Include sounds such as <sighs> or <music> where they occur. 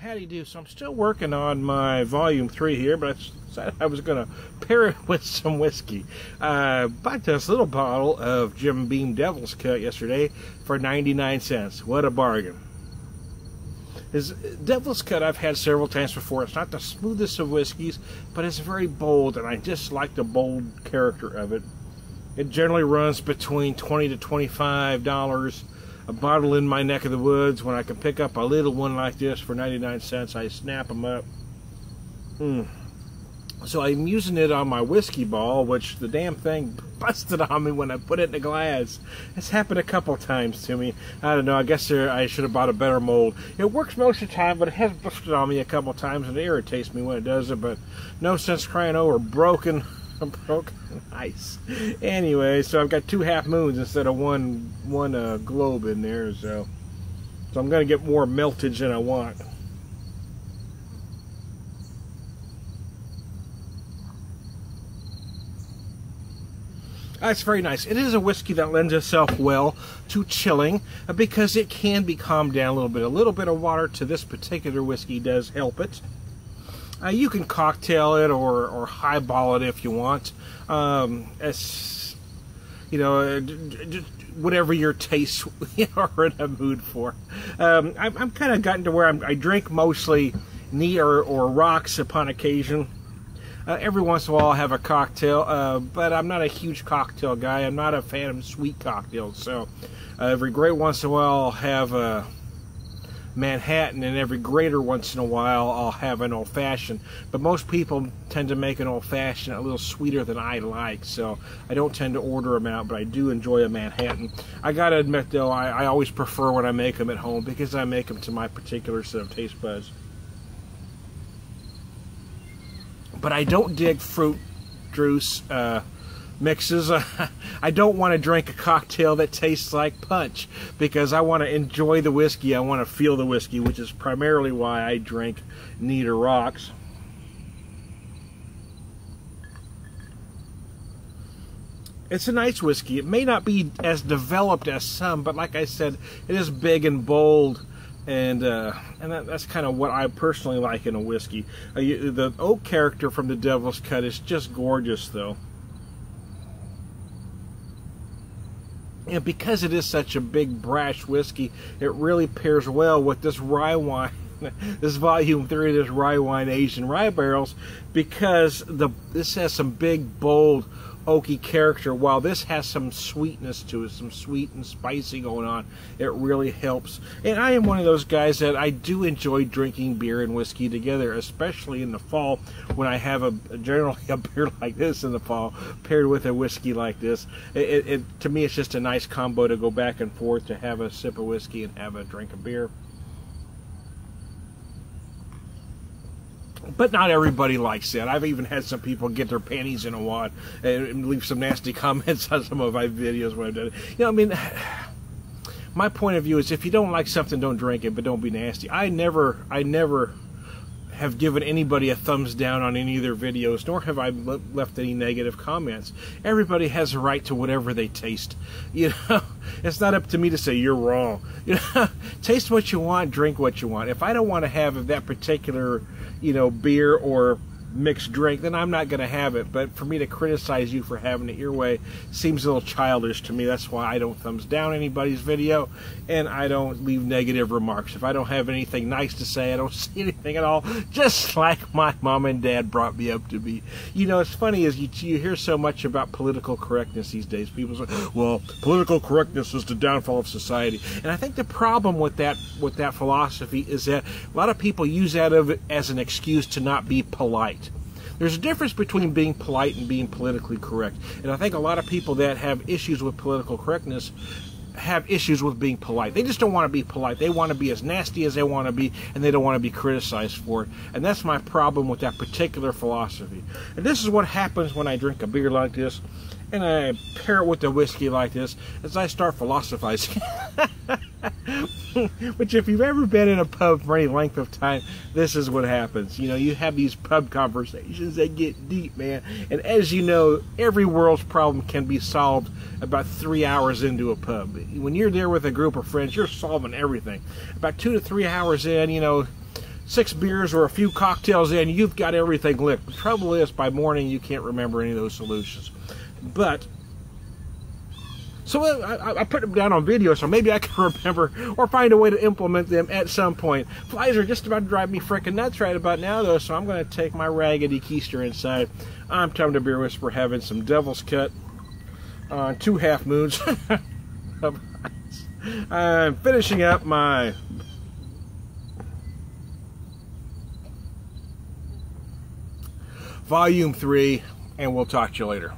How do you do? So I'm still working on my volume three here, but I decided I was going <laughs> to pair it with some whiskey. I uh, bought this little bottle of Jim Beam Devil's Cut yesterday for 99 cents. What a bargain. This Devil's Cut I've had several times before. It's not the smoothest of whiskeys, but it's very bold, and I just like the bold character of it. It generally runs between 20 to 25 dollars a bottle in my neck of the woods when I can pick up a little one like this for 99 cents. I snap them up. Mm. So I'm using it on my whiskey ball, which the damn thing busted on me when I put it in the glass. It's happened a couple times to me. I don't know. I guess I should have bought a better mold. It works most of the time, but it has busted on me a couple times, and it irritates me when it does it. But no sense crying over broken <laughs> broken ice. Anyway, so I've got two half moons instead of one one uh, globe in there. So, so I'm to get more meltage than I want. That's very nice. It is a whiskey that lends itself well to chilling because it can be calmed down a little bit. A little bit of water to this particular whiskey does help it. Uh, you can cocktail it or, or highball it if you want. Um, it's, you know, uh, whatever your tastes <laughs> are in a mood for. Um, I'm, I'm kind of gotten to where I'm, i drink mostly neat or, or rocks upon occasion. Uh, every once in a while I'll have a cocktail, uh, but I'm not a huge cocktail guy. I'm not a fan of sweet cocktails, so uh, every great once in a while I'll have a Manhattan, and every greater once in a while I'll have an old fashioned. But most people tend to make an old fashioned a little sweeter than I like, so I don't tend to order them out, but I do enjoy a Manhattan. I gotta admit though, I, I always prefer when I make them at home because I make them to my particular set of taste buds. But I don't dig fruit juice. Uh, mixes. <laughs> I don't want to drink a cocktail that tastes like punch because I want to enjoy the whiskey. I want to feel the whiskey, which is primarily why I drink Neater Rocks. It's a nice whiskey. It may not be as developed as some, but like I said, it is big and bold and uh, and that, that's kind of what I personally like in a whiskey. Uh, you, the oak character from the Devil's Cut is just gorgeous, though. And because it is such a big brash whiskey, it really pairs well with this rye wine, <laughs> this volume three of this rye wine Asian rye barrels, because the this has some big bold oaky character. While this has some sweetness to it, some sweet and spicy going on, it really helps. And I am one of those guys that I do enjoy drinking beer and whiskey together, especially in the fall when I have a generally <laughs> a beer like this in the fall paired with a whiskey like this. It, it to me, it's just a nice combo to go back and forth to have a sip of whiskey and have a drink of beer. But not everybody likes that. I've even had some people get their panties in a wad and leave some nasty <laughs> comments on some of my videos when I've done it. You know, I mean, <sighs> my point of view is if you don't like something, don't drink it, but don't be nasty. I never, I never have given anybody a thumbs down on any of their videos, nor have I left any negative comments. Everybody has a right to whatever they taste. <laughs> You know, it's not up to me to say you're wrong. <laughs> You know, taste what you want, drink what you want. If I don't want to have that particular, you know, beer or mixed drink, then I'm not going to have it. But for me to criticize you for having it your way seems a little childish to me. That's why I don't thumbs down anybody's video and I don't leave negative remarks. If I don't have anything nice to say, I don't <laughs> see anything at all, just like my mom and dad brought me up to be. You know, it's funny is you, you hear so much about political correctness these days. People say, well, political correctness is the downfall of society. And I think the problem with that, with that philosophy is that a lot of people use that of as an excuse to not be polite. There's a difference between being polite and being politically correct. And I think a lot of people that have issues with political correctness have issues with being polite. They just don't want to be polite. They want to be as nasty as they want to be, and they don't want to be criticized for it. And that's my problem with that particular philosophy. And this is what happens when I drink a beer like this, and I pair it with a whiskey like this, as I start philosophizing. <laughs> <laughs> Which, if you've ever been in a pub for any length of time, this is what happens. You know, you have these pub conversations that get deep, man. And as you know, every world's problem can be solved about three hours into a pub. When you're there with a group of friends, you're solving everything. About two to three hours in, you know, six beers or a few cocktails in, you've got everything licked. The trouble is, by morning, you can't remember any of those solutions. But so I, I, put them down on video, so maybe I can <laughs> remember or find a way to implement them at some point. Flies are just about to drive me freaking nuts right about now, though, so I'm going to take my raggedy keister inside. I'm Tom the Beer Whisperer having some Devil's Cut on two half moons. <laughs> I'm finishing up my volume three, and we'll talk to you later.